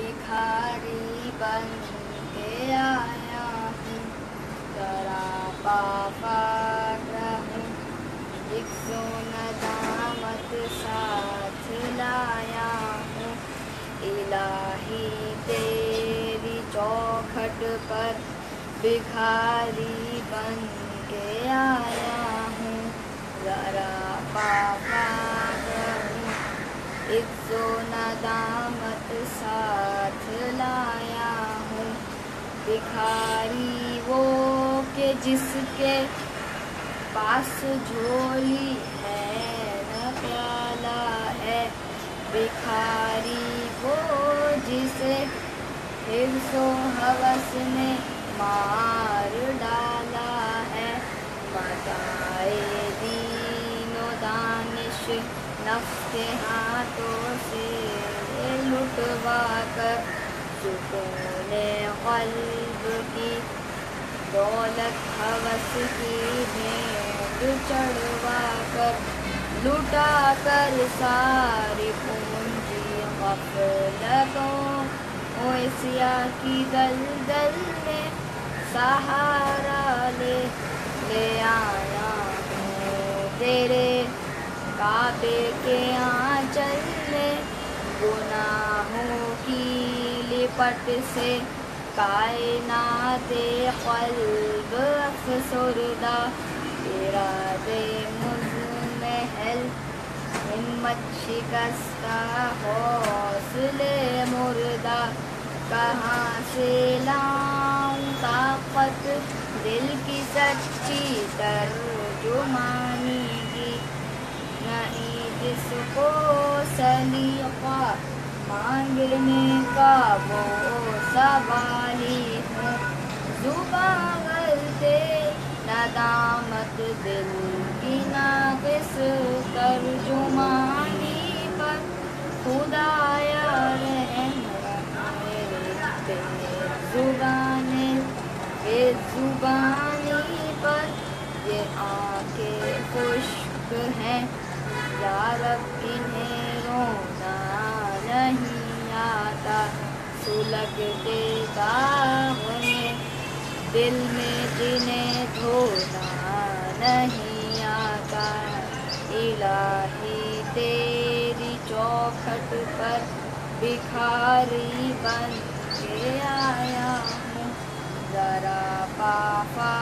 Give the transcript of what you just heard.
بکھاری بن کے آیا ہوں ذرا پاپا رہوں ایک سو ندامت ساتھ لایا ہوں الہی تیری چوکھٹ پر بکھاری بن کے آیا ہوں ذرا پاپا رہوں ایک سو ندامت ساتھ بکھاری وہ کہ جس کے پاس جھولی ہے، نہ پیالہ ہے۔ بکھاری وہ جسے حرص و حوث نے مار ڈالا ہے۔ بتائے دین و دانش نفس کے ہاتھوں سے لٹوا کر سکون قلب کی دولت حوث کی بھیڑ چڑھوا کر لٹا کر ساری پونجی غفلتوں اویسیا کی دلدل میں سہارا لے لے آیا ہوں تیرے کعبے کے آنچل میں گناہوں کی لپٹ سے کائنات قلب افسردہ ارادے مزمحل ہمت شکستہ حوصلے مردہ، کہاں سے لاؤں طاقت؟ دل کی سچی ترجمانی کی، نہیں جس کو سلیقہ مانگنے کا وہ سوالی ہوں زباں غلطے ندامت دل کی ناقص ترجمانی پر خدایا رحم میرے پہ زبانے یہ زبانی پر یہ آنکھیں خشک ہیں یا رب انہیں رونا نہیں آتا لگتے باغ میں دل میں جنہیں دھونا نہیں آتا الہی تیری چوکھٹ پر بکھاری بن کے آیا ہوں ذرا پاپا